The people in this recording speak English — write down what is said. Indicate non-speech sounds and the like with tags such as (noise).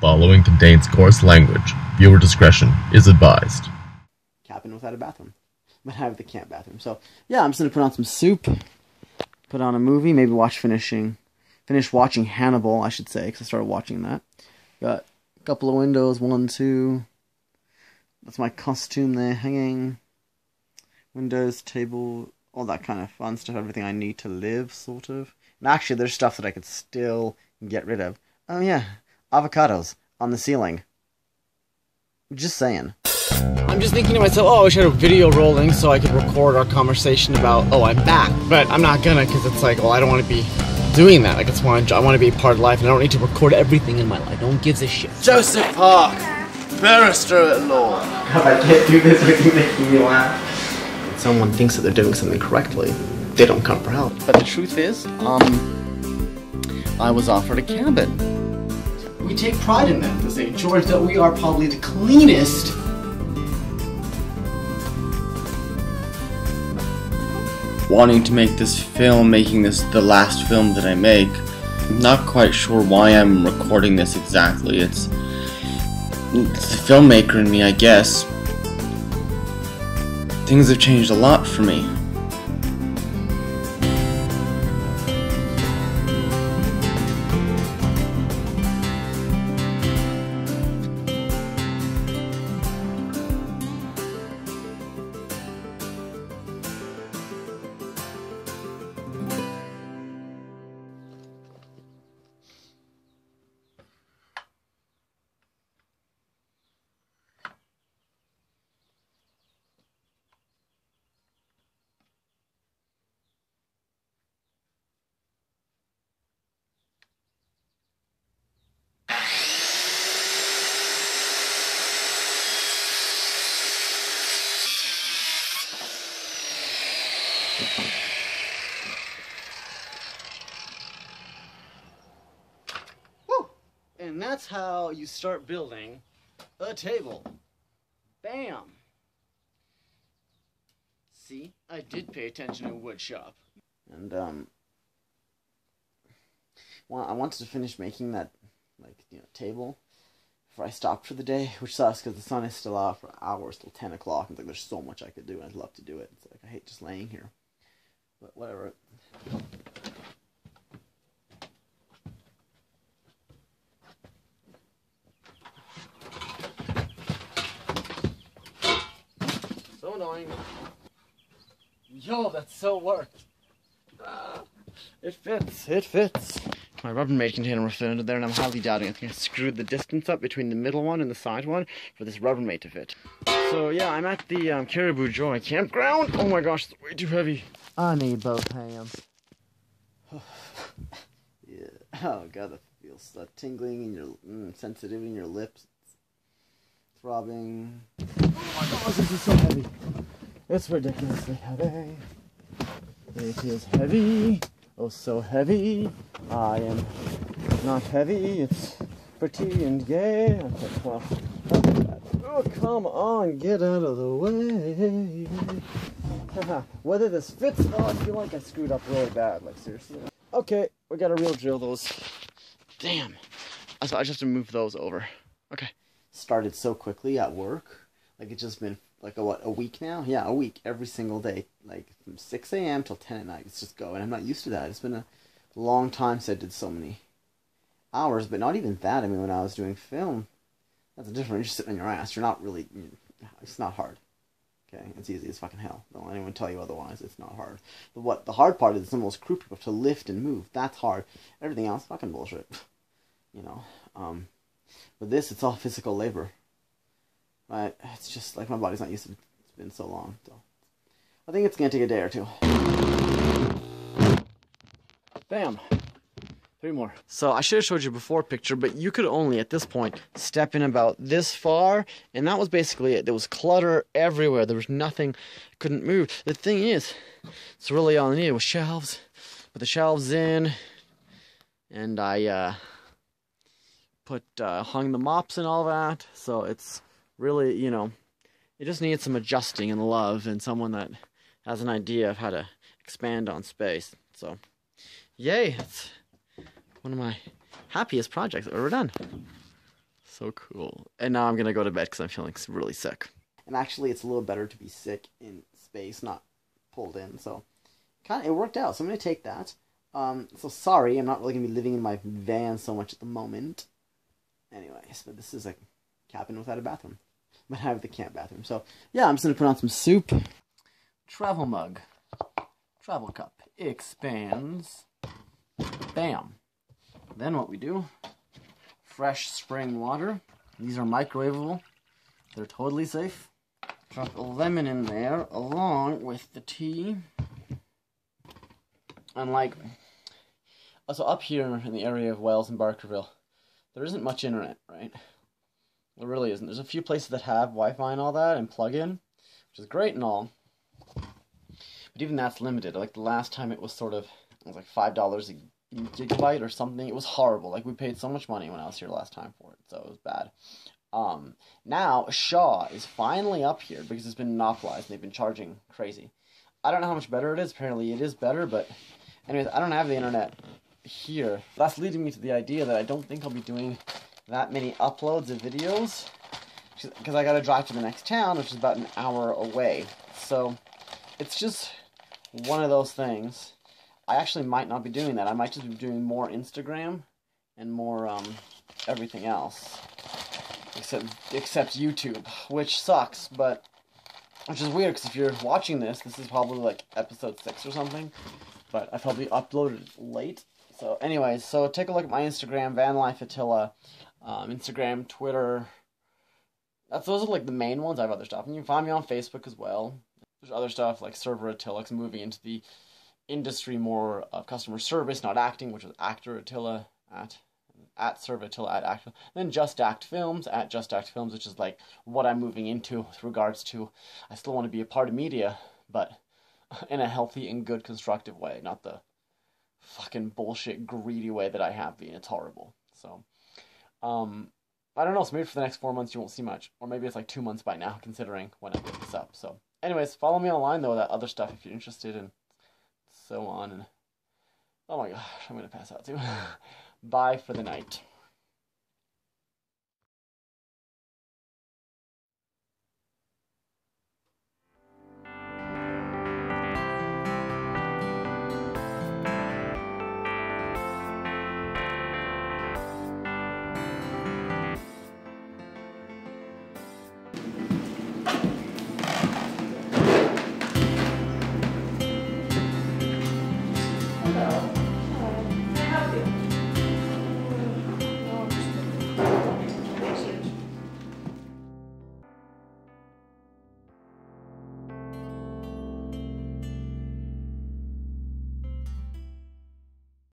following contains coarse language. Viewer discretion is advised. cabin without a bathroom. But I have the camp bathroom. So yeah, I'm just gonna put on some soup, put on a movie, maybe watch finishing, finish watching Hannibal, I should say, because I started watching that. Got a couple of windows, one, two. That's my costume there hanging. Windows, table, all that kind of fun stuff. Everything I need to live, sort of. And actually, there's stuff that I could still get rid of. Oh yeah, avocados on the ceiling. Just saying. I'm just thinking to myself, oh, I wish I had a video rolling so I could record our conversation about, oh, I'm back. But I'm not gonna, because it's like, well, I don't want to be doing that. Like, it's want I want to be part of life, and I don't need to record everything in my life. No one gives a shit. Joseph Park, barrister at law. God, I can't do this with you making me laugh. When someone thinks that they're doing something correctly, they don't come for help. But the truth is, um, I was offered a cabin. Take pride in that, to St. George, that we are probably the cleanest wanting to make this film, making this the last film that I make. I'm not quite sure why I'm recording this exactly. It's, it's the filmmaker in me, I guess. Things have changed a lot for me. That's how you start building a table. Bam! See, I did pay attention in wood shop. And, um, well, I wanted to finish making that, like, you know, table before I stopped for the day, which sucks because the sun is still out for hours till 10 o'clock. And, like, there's so much I could do, and I'd love to do it. It's like, I hate just laying here. But whatever. Annoying. Yo, that so worked. Ah, it fits. It fits. My Rubbermaid container was in there, and I'm highly doubting. I think I screwed the distance up between the middle one and the side one for this Rubbermaid to fit. So yeah, I'm at the um, Caribou Joy campground. Oh my gosh, it's way too heavy. I need both hands. (sighs) yeah. Oh god, that feels that tingling in your mm, sensitive in your lips, throbbing. Oh my gosh, this is so heavy. It's ridiculously heavy. It is heavy. Oh, so heavy. I am not heavy. It's pretty and gay. Okay, well. Oh, come on, get out of the way. Whether this fits, oh, I feel like I screwed up really bad. Like, seriously. Okay, we gotta real drill those. Damn. I just have to move those over. Okay. Started so quickly at work. Like, it's just been, like, a, what, a week now? Yeah, a week. Every single day. Like, from 6 a.m. till 10 at night. It's just go. And I'm not used to that. It's been a long time since I did so many hours. But not even that. I mean, when I was doing film, that's a different. You're just sitting on your ass. You're not really. It's not hard. Okay, it's easy as fucking hell. Don't let anyone tell you otherwise. It's not hard. But what the hard part is, of those crew people to lift and move. That's hard. Everything else, fucking bullshit. You know. Um, but this, it's all physical labor. Right? It's just like my body's not used to. it. It's been so long. So I think it's gonna take a day or two. Bam. Three more. So I should have showed you before picture, but you could only at this point step in about this far, and that was basically it. There was clutter everywhere. There was nothing, couldn't move. The thing is, it's really all I needed was shelves. Put the shelves in, and I uh, put uh, hung the mops and all that. So it's really, you know, it just needs some adjusting and love, and someone that has an idea of how to expand on space. So, yay! It's, one of my happiest projects that ever done. So cool. And now I'm gonna go to bed because I'm feeling really sick. And actually, it's a little better to be sick in space, not pulled in. So, kind of, it worked out. So I'm gonna take that. Um, so sorry, I'm not really gonna be living in my van so much at the moment. Anyways, but this is a cabin without a bathroom. But I have the camp bathroom. So yeah, I'm just gonna put on some soup. Travel mug. Travel cup. Expands. Bam. Then what we do, fresh spring water. These are microwavable. They're totally safe. Drop a lemon in there along with the tea. And like, so up here in the area of Wells and Barkerville, there isn't much internet, right? There really isn't. There's a few places that have Wi-Fi and all that and plug-in, which is great and all. But even that's limited. Like the last time it was sort of, it was like five dollars a gigabyte or something. It was horrible. Like we paid so much money when I was here last time for it, so it was bad. Um, now Shaw is finally up here because it's been monopolized and they've been charging crazy. I don't know how much better it is. Apparently it is better, but anyways, I don't have the internet here. That's leading me to the idea that I don't think I'll be doing that many uploads of videos because I gotta drive to the next town, which is about an hour away. So it's just one of those things. I actually might not be doing that. I might just be doing more Instagram and more um, everything else, except except YouTube, which sucks. But which is weird because if you're watching this, this is probably like episode six or something. But I probably uploaded late. So, anyways, so take a look at my Instagram, Van Life Attila, um, Instagram, Twitter. That's those are like the main ones. I have other stuff, and you can find me on Facebook as well. There's other stuff like Server Attila, moving into the industry more of customer service, not acting, which is Actor Attila at at Server Attila at Act. Then Just Act Films at Just Act Films, which is like what I'm moving into with regards to. I still want to be a part of media, but (laughs) in a healthy and good, constructive way, not the fucking bullshit, greedy way that I have been. It's horrible. So, um, I don't know. So maybe for the next four months you won't see much, or maybe it's like two months by now, (laughs) considering when I get this up. So, anyways, follow me online though. That other stuff if you're interested, and so on. And oh my gosh, I'm gonna pass out too. (laughs) Bye for the night.